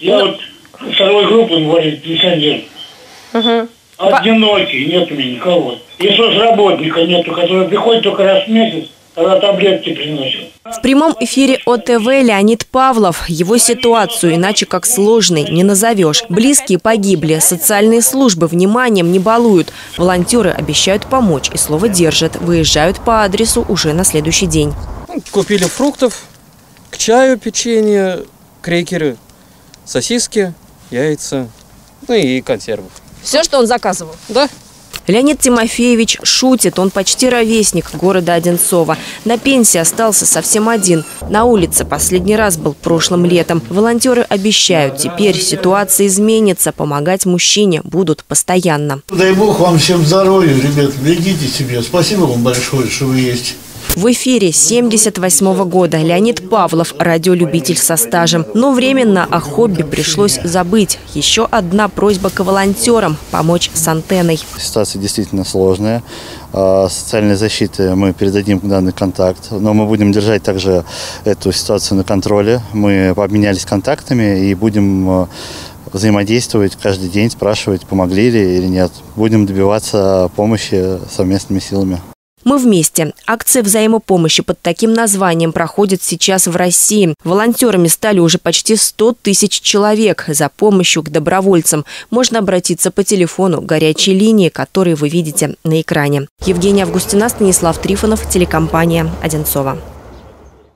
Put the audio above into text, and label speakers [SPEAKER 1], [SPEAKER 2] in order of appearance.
[SPEAKER 1] Я вот второй группы инвалид, пенсионер.
[SPEAKER 2] Угу.
[SPEAKER 1] Одинокий, нет у меня никого. И соцработника нету, который приходит только раз в месяц, когда таблетки приносит.
[SPEAKER 2] В прямом эфире ОТВ Леонид Павлов. Его ситуацию иначе как сложной не назовешь. Близкие погибли, социальные службы вниманием не балуют. Волонтеры обещают помочь и слово держат. Выезжают по адресу уже на следующий день.
[SPEAKER 3] Купили фруктов, к чаю печенье, крекеры, сосиски, яйца, ну и консервы.
[SPEAKER 2] Все, что он заказывал?
[SPEAKER 3] Да,
[SPEAKER 2] Леонид Тимофеевич шутит, он почти ровесник города Одинцова. На пенсии остался совсем один. На улице последний раз был прошлым летом. Волонтеры обещают, теперь ситуация изменится, помогать мужчине будут постоянно.
[SPEAKER 4] Дай Бог вам всем здоровья, ребят, берегите себя. Спасибо вам большое, что вы есть.
[SPEAKER 2] В эфире 78 года Леонид Павлов, радиолюбитель со стажем. Но временно о хобби пришлось забыть. Еще одна просьба к волонтерам – помочь с антенной.
[SPEAKER 5] Ситуация действительно сложная. А, Социальной защиты мы передадим данный контакт, но мы будем держать также эту ситуацию на контроле. Мы обменялись контактами и будем а, взаимодействовать каждый день, спрашивать, помогли ли или нет. Будем добиваться помощи совместными силами.
[SPEAKER 2] Мы вместе. Акция взаимопомощи под таким названием проходит сейчас в России. Волонтерами стали уже почти 100 тысяч человек. За помощью к добровольцам можно обратиться по телефону горячей линии, которые вы видите на экране. Евгения Августина, Станислав Трифонов, телекомпания «Одинцова».